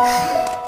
包。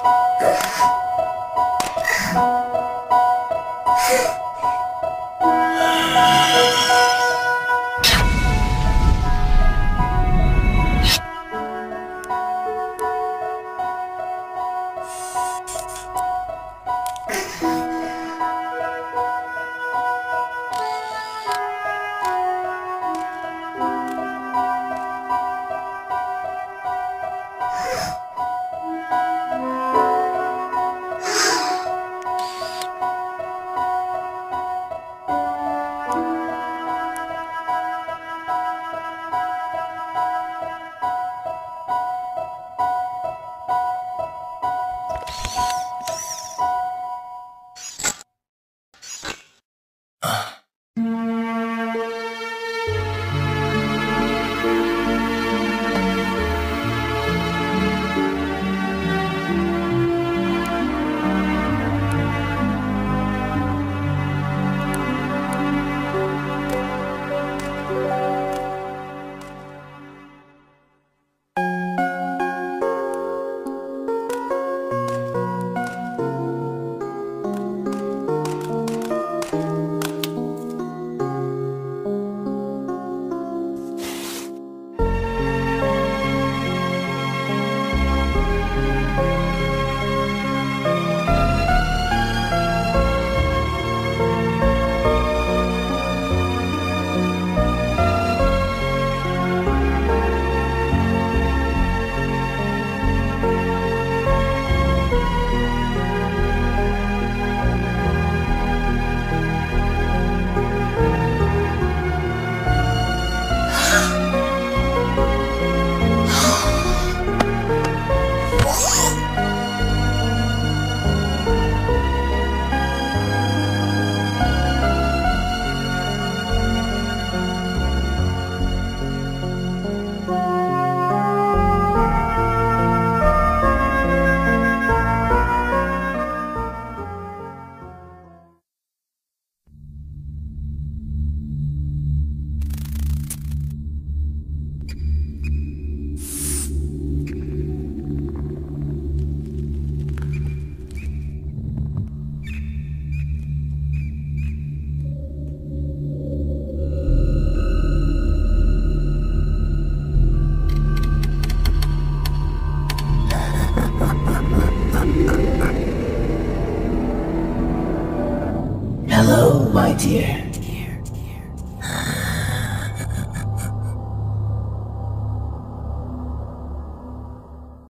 Oh my dear.